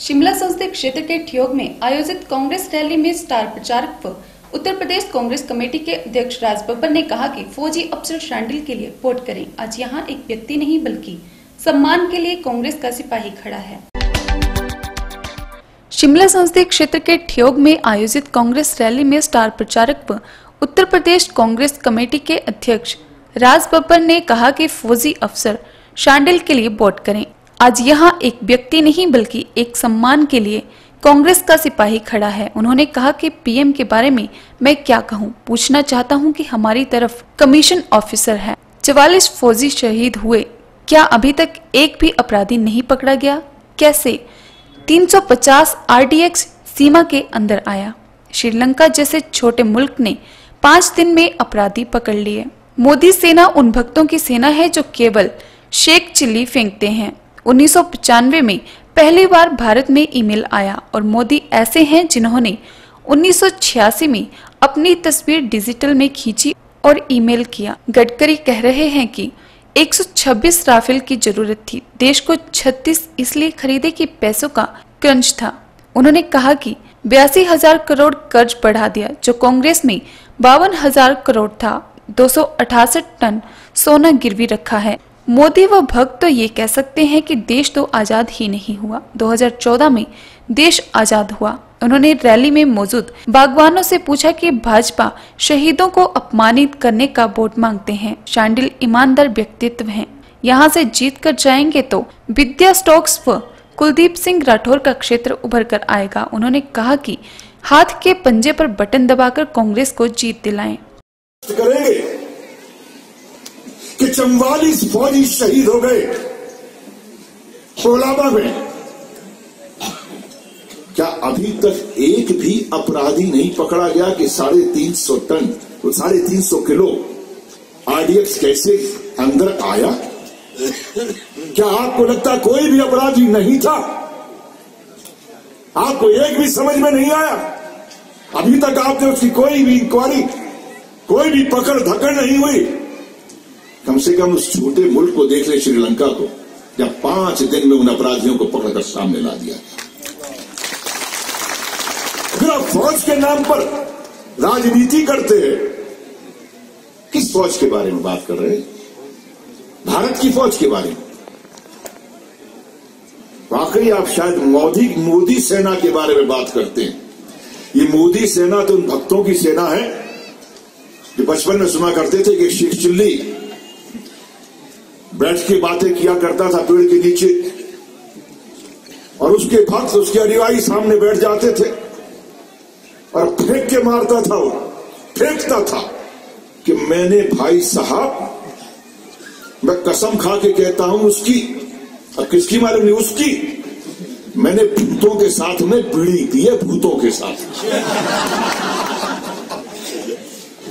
शिमला संसदीय क्षेत्र के ठियोग में आयोजित कांग्रेस रैली में स्टार प्रचारक व उत्तर प्रदेश कांग्रेस कमेटी के अध्यक्ष राज बब्बर ने कहा कि फौजी अफसर शांडिल के लिए वोट करें। आज यहाँ एक व्यक्ति नहीं, बल्कि सम्मान के लिए कांग्रेस का सिपाही खड़ा है। शिमला संसदीय क्षेत्र के ठियोग में आयोजित कांग्रेस रैली में स्टार प्रचारक व उत्तर प्रदेश कांग्रेस कमेटी के अध्यक्ष राज बब्बर ने कहा कि फौजी अफसर शांडिल के लिए वोट करें। आज यहाँ एक व्यक्ति नहीं, बल्कि एक सम्मान के लिए कांग्रेस का सिपाही खड़ा है। उन्होंने कहा कि पीएम के बारे में मैं क्या कहूँ? पूछना चाहता हूँ कि हमारी तरफ़ कमीशन ऑफिसर है। चवालीस फौजी शहीद हुए। क्या अभी तक एक भी अपराधी नहीं पकड़ा गया? कैसे? 350 आरडीएक्स सीमा के अंदर आया। श्रीलंका जैसे छोटे मुल्क ने पाँच दिन में अपराधी पकड़ लिए। मोदी सेना उन भक्तों की सेना है जो केवल शेख चिल्ली फेंकते हैं। उन्नीस में पहली बार भारत में ईमेल आया और मोदी ऐसे हैं जिन्होंने 1986 में अपनी तस्वीर डिजिटल में खींची और ईमेल किया। गडकरी कह रहे हैं कि 126 राफेल की ज़रूरत थी। देश को 36 इसलिए खरीदे कि पैसों का क्रंच था। उन्होंने कहा कि बयासी हज़ार करोड़ कर्ज बढ़ा दिया, जो कांग्रेस में बावन हज़ार करोड़ था। दो टन सोना गिरवी रखा है। मोदी व भक्त तो ये कह सकते हैं कि देश तो आज़ाद ही नहीं हुआ। 2014 में देश आज़ाद हुआ। उन्होंने रैली में मौजूद बागवानों से पूछा कि भाजपा शहीदों को अपमानित करने का वोट मांगते हैं। शांडिल ईमानदार व्यक्तित्व हैं। यहाँ से जीत कर जाएँगे तो विद्या स्टोक्स व कुलदीप सिंह राठौर का क्षेत्र उभर कर आएगा। उन्होंने कहा कि हाथ के पंजे पर बटन दबाकर कांग्रेस को जीत दिलाएँ। करेंगे। चौवालीस फौजी शहीद हो गए। कोलाबा में क्या अभी तक एक भी अपराधी नहीं पकड़ा गया कि साढ़े तीन सौ टन तो साढ़े तीन सौ किलो आरडीएक्स कैसे अंदर आया? क्या आपको लगता कोई भी अपराधी नहीं था? आपको एक भी समझ में नहीं आया? अभी तक आपने उसकी कोई भी इंक्वायरी कोई भी पकड़ धकड़ नहीं हुई। कम से कम उस छोटे मुल्क को देख ले श्रीलंका को, जब पाँच दिन में उन अपराधियों को पकड़कर सामने ला दिया अगर आप फौज के नाम पर राजनीति करते हैं, किस फौज के बारे में बात कर रहे हैं? भारत की फौज के बारे में। वाकई आप शायद मोदी मोदी सेना के बारे में बात करते हैं। ये मोदी सेना तो उन भक्तों की सेना है, जो बचपन में सुना करते थे कि शेख चिल्ली बैठ के बातें किया करता था पेड़ के नीचे। और उसके भक्त, उसके अनुयायी सामने बैठ जाते थे और फेंक के मारता था वो। फेंकता था कि मैंने भाई साहब, मैं कसम खा के कहता हूँ उसकी। और किसकी मालूम नहीं, उसकी। मैंने भूतों के साथ में बीड़ी पी है, भूतों के साथ।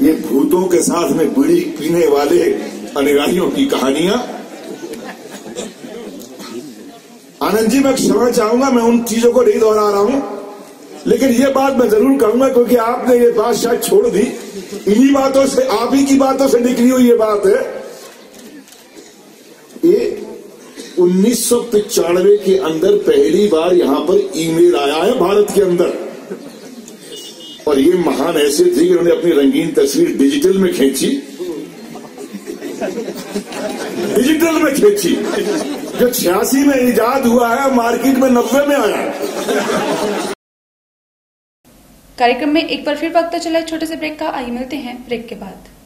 ये भूतों के साथ में बीड़ी पीने वाले अनुयायियों की कहानियाँ आनंद जी, मैं क्षमा चाहूँगा, मैं उन चीज़ों को नहीं दोहरा रहा हूँ। लेकिन ये बात मैं ज़रूर कहूँगा, क्योंकि आपने ये बात शायद छोड़ दी। इन्हीं बातों से, आप ही की बातों से निकली हुई ये बात है। ये उन्नीस के अंदर पहली बार यहाँ पर ईमेल आया है भारत के अंदर। और ये महान ऐसे थे कि उन्होंने अपनी रंगीन तस्वीर डिजिटल में खींची। डिजिटल में खींची। जो छियासी में ईजाद हुआ है, मार्केट में नब्बे में आया कार्यक्रम में एक बार फिर वक्त चला छोटे से ब्रेक का, आइए मिलते हैं ब्रेक के बाद।